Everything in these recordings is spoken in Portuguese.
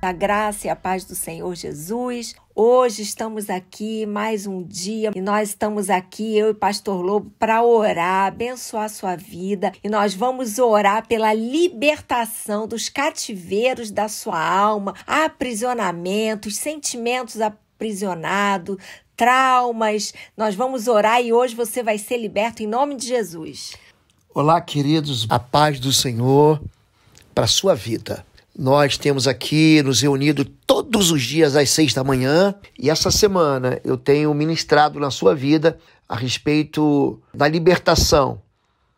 A graça e a paz do Senhor Jesus. Hoje estamos aqui mais um dia e nós estamos aqui, eu e Pastor Lobo, para orar, abençoar a sua vida e nós vamos orar pela libertação dos cativeiros da sua alma, aprisionamentos, sentimentos aprisionados, traumas. Nós vamos orar e hoje você vai ser liberto em nome de Jesus. Olá, queridos, a paz do Senhor para a sua vida. Nós temos aqui nos reunido todos os dias às seis da manhã e essa semana eu tenho ministrado na sua vida a respeito da libertação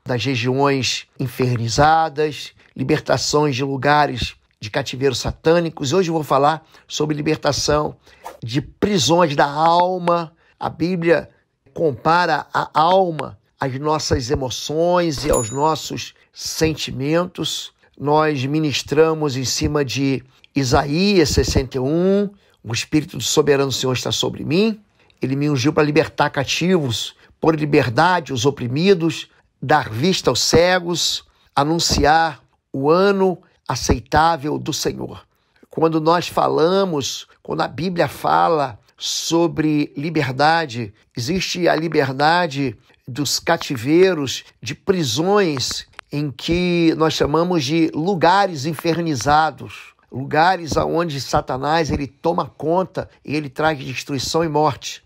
das regiões infernizadas, libertações de lugares de cativeiros satânicos. Hoje eu vou falar sobre libertação de prisões da alma. A Bíblia compara a alma às nossas emoções e aos nossos sentimentos nós ministramos em cima de Isaías 61, o Espírito do Soberano Senhor está sobre mim. Ele me ungiu para libertar cativos, pôr liberdade os oprimidos, dar vista aos cegos, anunciar o ano aceitável do Senhor. Quando nós falamos, quando a Bíblia fala sobre liberdade, existe a liberdade dos cativeiros, de prisões em que nós chamamos de lugares infernizados, lugares aonde Satanás ele toma conta e ele traz destruição e morte.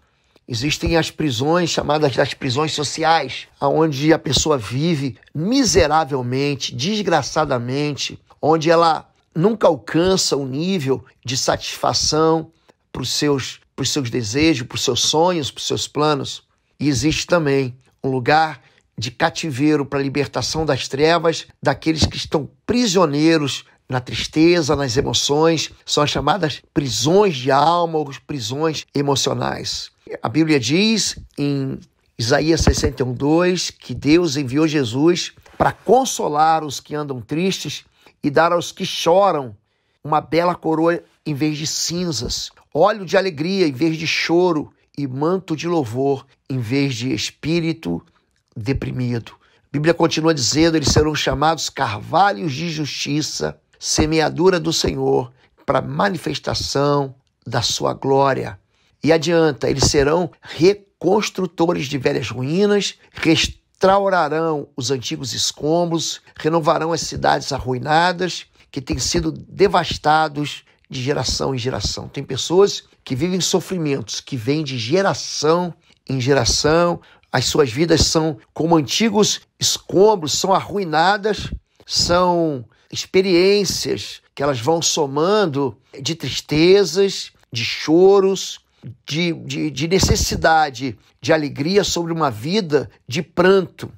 Existem as prisões chamadas das prisões sociais, aonde a pessoa vive miseravelmente, desgraçadamente, onde ela nunca alcança o nível de satisfação para os seus, os seus desejos, para os seus sonhos, para os seus planos. E existe também um lugar de cativeiro para a libertação das trevas, daqueles que estão prisioneiros na tristeza, nas emoções, são as chamadas prisões de alma ou prisões emocionais. A Bíblia diz em Isaías 61:2 que Deus enviou Jesus para consolar os que andam tristes e dar aos que choram uma bela coroa em vez de cinzas, óleo de alegria em vez de choro e manto de louvor em vez de espírito deprimido. A Bíblia continua dizendo: eles serão chamados carvalhos de justiça, semeadura do Senhor, para manifestação da sua glória. E adianta, eles serão reconstrutores de velhas ruínas, restaurarão os antigos escombros, renovarão as cidades arruinadas que têm sido devastados de geração em geração. Tem pessoas que vivem sofrimentos que vêm de geração em geração, as suas vidas são como antigos escombros, são arruinadas, são experiências que elas vão somando de tristezas, de choros, de, de, de, necessidade de alegria sobre uma vida de pranto.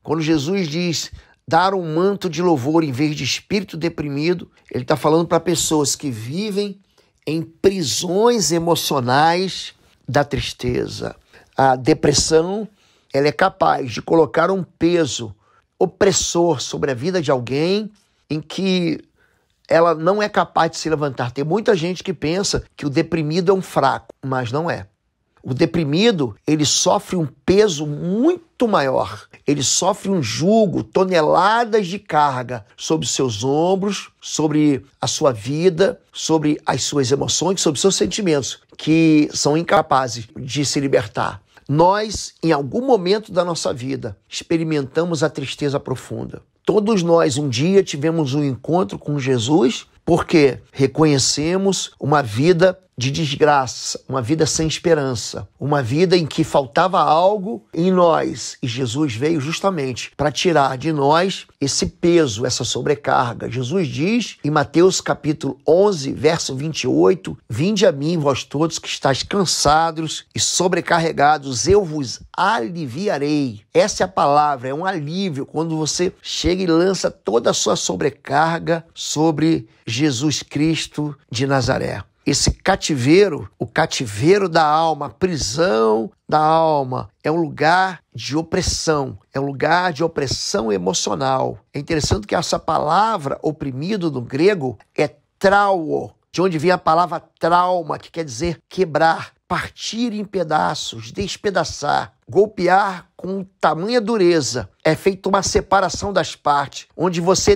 Quando Jesus diz dar um manto de louvor em vez de espírito deprimido, ele está falando para pessoas que vivem em prisões emocionais da tristeza, a depressão ela é capaz de colocar um peso opressor sobre a vida de alguém em que ela não é capaz de se levantar. Tem muita gente que pensa que o deprimido é um fraco, mas não é. O deprimido, ele sofre um peso muito maior. Ele sofre um jugo, toneladas de carga sobre seus ombros, sobre a sua vida, sobre as suas emoções, sobre seus sentimentos, que são incapazes de se libertar. Nós, em algum momento da nossa vida, experimentamos a tristeza profunda. Todos nós um dia tivemos um encontro com Jesus porque reconhecemos uma vida de desgraça, uma vida sem esperança, uma vida em que faltava algo em nós. E Jesus veio justamente para tirar de nós esse peso, essa sobrecarga. Jesus diz em Mateus capítulo 11, verso 28: Vinde a mim, vós todos que estáis cansados e sobrecarregados, eu vos aliviarei. Essa é a palavra, é um alívio quando você chega e lança toda a sua sobrecarga sobre Jesus Cristo de Nazaré esse cativeiro, o cativeiro da alma, a prisão da alma, é um lugar de opressão, é um lugar de opressão emocional. É interessante que essa palavra oprimido no grego é trauo, de onde vem a palavra trauma, que quer dizer quebrar, partir em pedaços, despedaçar, golpear com tamanha dureza. É feita uma separação das partes, onde você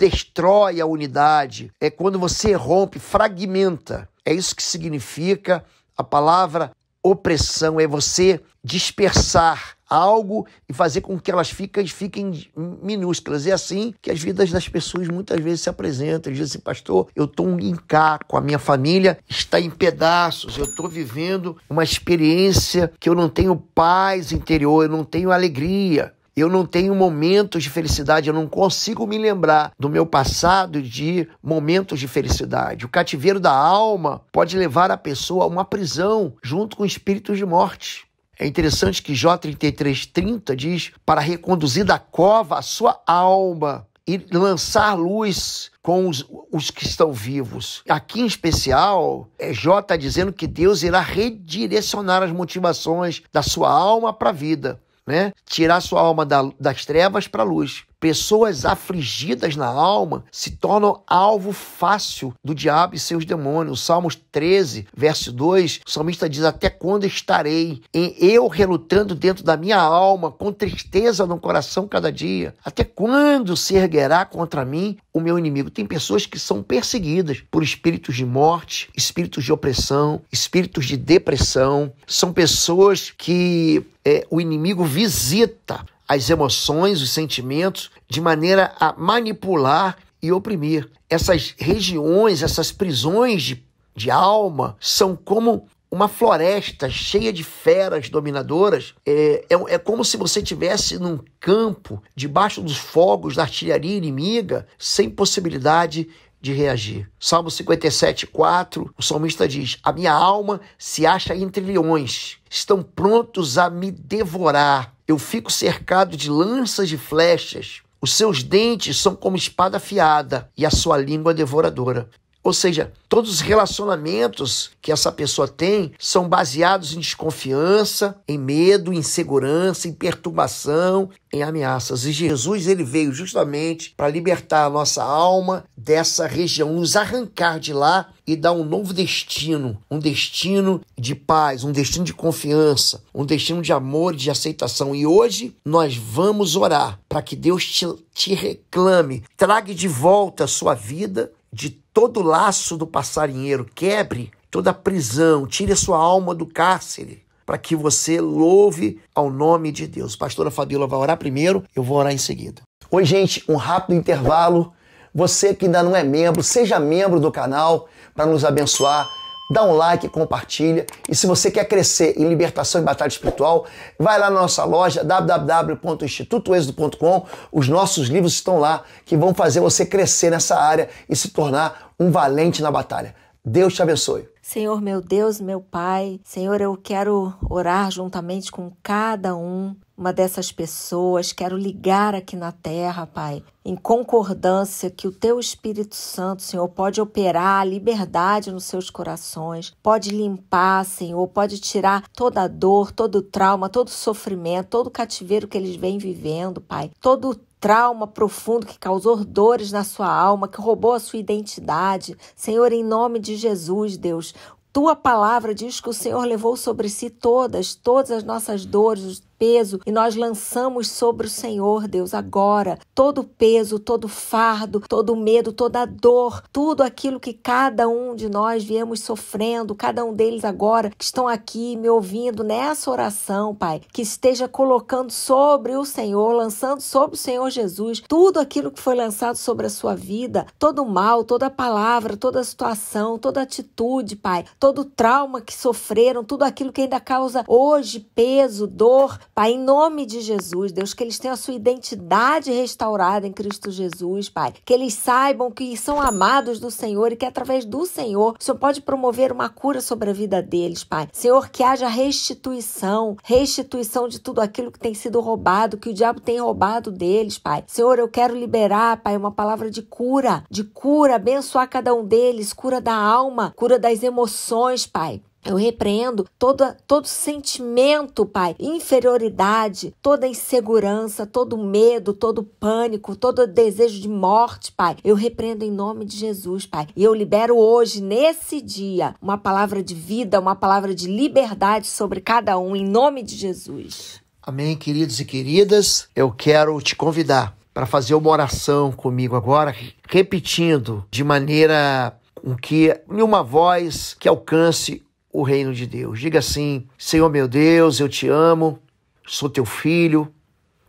destrói a unidade, é quando você rompe, fragmenta. É isso que significa a palavra opressão, é você dispersar algo e fazer com que elas fiquem, fiquem minúsculas. É assim que as vidas das pessoas muitas vezes se apresentam. Dizem assim, pastor, eu estou em caco, a minha família está em pedaços, eu estou vivendo uma experiência que eu não tenho paz interior, eu não tenho alegria. Eu não tenho momentos de felicidade, eu não consigo me lembrar do meu passado de momentos de felicidade. O cativeiro da alma pode levar a pessoa a uma prisão junto com espíritos de morte. É interessante que J3330 diz: para reconduzir da cova a sua alma e lançar luz com os, os, que estão vivos. Aqui em especial, é J está dizendo que Deus irá redirecionar as motivações da sua alma para a vida, né? Tirar sua alma da, das trevas para a luz. Pessoas afligidas na alma se tornam alvo fácil do diabo e seus demônios. Salmos 13, verso 2, o salmista diz: Até quando estarei em eu relutando dentro da minha alma, com tristeza no coração cada dia? Até quando se erguerá contra mim o meu inimigo? Tem pessoas que são perseguidas por espíritos de morte, espíritos de opressão, espíritos de depressão. São pessoas que é, o inimigo visita as emoções, os sentimentos, de maneira a manipular e oprimir. Essas regiões, essas prisões de, de alma, são como uma floresta cheia de feras dominadoras. É, é, é como se você tivesse num campo, debaixo dos fogos da artilharia inimiga, sem possibilidade de reagir. Salmo 57, 4, o salmista diz: A minha alma se acha entre leões, estão prontos a me devorar. Eu fico cercado de lanças de flechas. Os seus dentes são como espada afiada e a sua língua devoradora. Ou seja, todos os relacionamentos que essa pessoa tem são baseados em desconfiança, em medo, em insegurança, em perturbação, em ameaças. E Jesus ele veio justamente para libertar a nossa alma dessa região, nos arrancar de lá e dar um novo destino, um destino de paz, um destino de confiança, um destino de amor de aceitação. E hoje nós vamos orar para que Deus te, te reclame, traga de volta a sua vida de todo laço do passarinheiro, quebre toda prisão, tire a sua alma do cárcere, para que você louve ao nome de Deus. Pastora Fabíola vai orar primeiro, eu vou orar em seguida. Oi, gente, um rápido intervalo. Você que ainda não é membro, seja membro do canal para nos abençoar dá um like, compartilha. E se você quer crescer em libertação e batalha espiritual, vai lá na nossa loja www.institutoexodo.com. Os nossos livros estão lá que vão fazer você crescer nessa área e se tornar um valente na batalha. Deus te abençoe. Senhor meu Deus, meu Pai, Senhor, eu quero orar juntamente com cada um uma dessas pessoas, quero ligar aqui na terra, Pai, em concordância que o Teu Espírito Santo, Senhor, pode operar a liberdade nos seus corações, pode limpar, Senhor, pode tirar toda a dor, todo o trauma, todo o sofrimento, todo o cativeiro que eles vêm vivendo, Pai, todo o trauma profundo que causou dores na sua alma, que roubou a sua identidade. Senhor, em nome de Jesus, Deus, tua palavra diz que o Senhor levou sobre si todas, todas as nossas dores, peso e nós lançamos sobre o Senhor, Deus, agora. Todo o peso, todo o fardo, todo o medo, toda a dor, tudo aquilo que cada um de nós viemos sofrendo, cada um deles agora que estão aqui me ouvindo nessa oração, Pai, que esteja colocando sobre o Senhor, lançando sobre o Senhor Jesus tudo aquilo que foi lançado sobre a sua vida, todo o mal, toda a palavra, toda a situação, toda a atitude, Pai, todo o trauma que sofreram, tudo aquilo que ainda causa hoje peso, dor, Pai, em nome de Jesus, Deus, que eles tenham a sua identidade restaurada em Cristo Jesus, Pai. Que eles saibam que são amados do Senhor e que através do Senhor o Senhor pode promover uma cura sobre a vida deles, Pai. Senhor, que haja restituição, restituição de tudo aquilo que tem sido roubado, que o diabo tem roubado deles, Pai. Senhor, eu quero liberar, Pai, uma palavra de cura, de cura, abençoar cada um deles, cura da alma, cura das emoções, Pai. Eu repreendo toda, todo sentimento, Pai, inferioridade, toda insegurança, todo medo, todo pânico, todo desejo de morte, Pai. Eu repreendo em nome de Jesus, Pai. E eu libero hoje, nesse dia, uma palavra de vida, uma palavra de liberdade sobre cada um, em nome de Jesus. Amém, queridos e queridas. Eu quero te convidar para fazer uma oração comigo agora, repetindo de maneira com que em uma voz que alcance o reino de Deus. Diga assim: Senhor meu Deus, eu te amo, sou teu filho,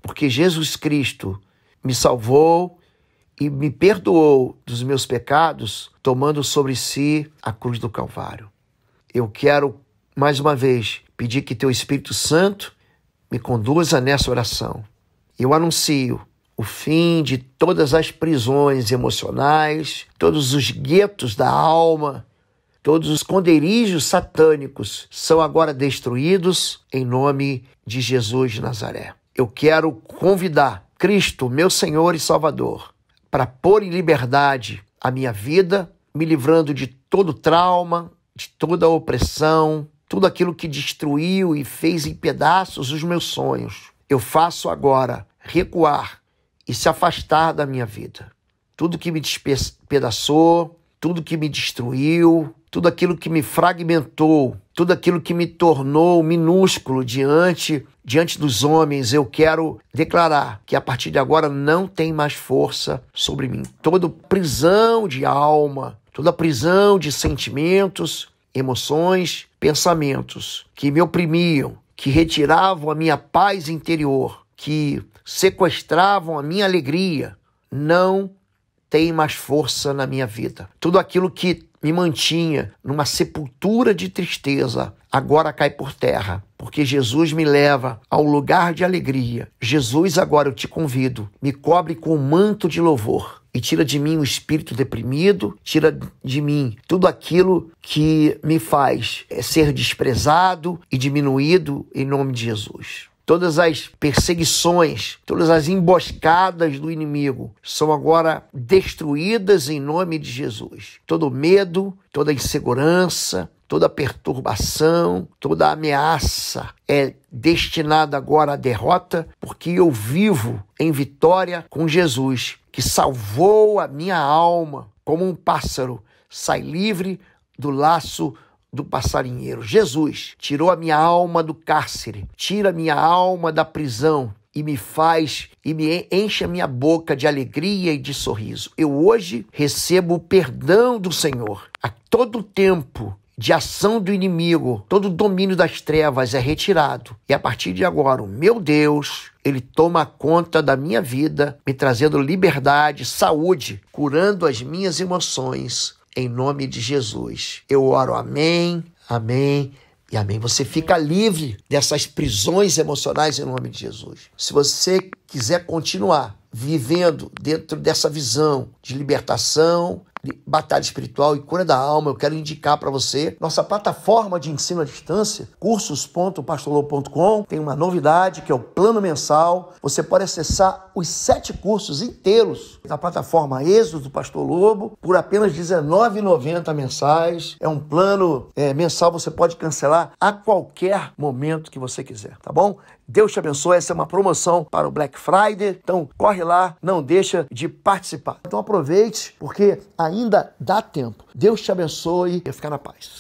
porque Jesus Cristo me salvou e me perdoou dos meus pecados, tomando sobre si a cruz do Calvário. Eu quero mais uma vez pedir que teu Espírito Santo me conduza nessa oração. Eu anuncio o fim de todas as prisões emocionais, todos os guetos da alma, todos os esconderijos satânicos são agora destruídos em nome de Jesus de Nazaré. Eu quero convidar Cristo, meu Senhor e Salvador, para pôr em liberdade a minha vida, me livrando de todo trauma, de toda opressão, tudo aquilo que destruiu e fez em pedaços os meus sonhos. Eu faço agora recuar e se afastar da minha vida. Tudo que me despedaçou, tudo que me destruiu, tudo aquilo que me fragmentou, tudo aquilo que me tornou minúsculo diante diante dos homens, eu quero declarar que a partir de agora não tem mais força sobre mim. Toda prisão de alma, toda prisão de sentimentos, emoções, pensamentos que me oprimiam, que retiravam a minha paz interior, que sequestravam a minha alegria, não tem mais força na minha vida. Tudo aquilo que me mantinha numa sepultura de tristeza, agora cai por terra, porque Jesus me leva ao lugar de alegria. Jesus, agora eu te convido, me cobre com um manto de louvor e tira de mim o espírito deprimido, tira de mim tudo aquilo que me faz ser desprezado e diminuído em nome de Jesus. Todas as perseguições, todas as emboscadas do inimigo são agora destruídas em nome de Jesus. Todo medo, toda insegurança, toda perturbação, toda ameaça é destinada agora à derrota, porque eu vivo em vitória com Jesus, que salvou a minha alma como um pássaro sai livre do laço do passarinheiro. Jesus tirou a minha alma do cárcere, tira a minha alma da prisão e me faz e me enche a minha boca de alegria e de sorriso. Eu hoje recebo o perdão do Senhor. A todo tempo de ação do inimigo, todo o domínio das trevas é retirado. E a partir de agora, o meu Deus, ele toma conta da minha vida, me trazendo liberdade, saúde, curando as minhas emoções em nome de Jesus. Eu oro amém, amém e amém. Você fica livre dessas prisões emocionais em nome de Jesus. Se você quiser continuar vivendo dentro dessa visão de libertação, batalha espiritual e cura da alma, eu quero indicar para você nossa plataforma de ensino à distância, cursos.pastorlobo.com. Tem uma novidade que é o plano mensal. Você pode acessar os sete cursos inteiros da plataforma Êxodo do Pastor Lobo por apenas R$19,90 mensais. É um plano é, mensal, você pode cancelar a qualquer momento que você quiser, tá bom? Deus te abençoe. Essa é uma promoção para o Black Friday. Então, corre lá, não deixa de participar. Então, aproveite, porque ainda dá tempo. Deus te abençoe e ficar na paz.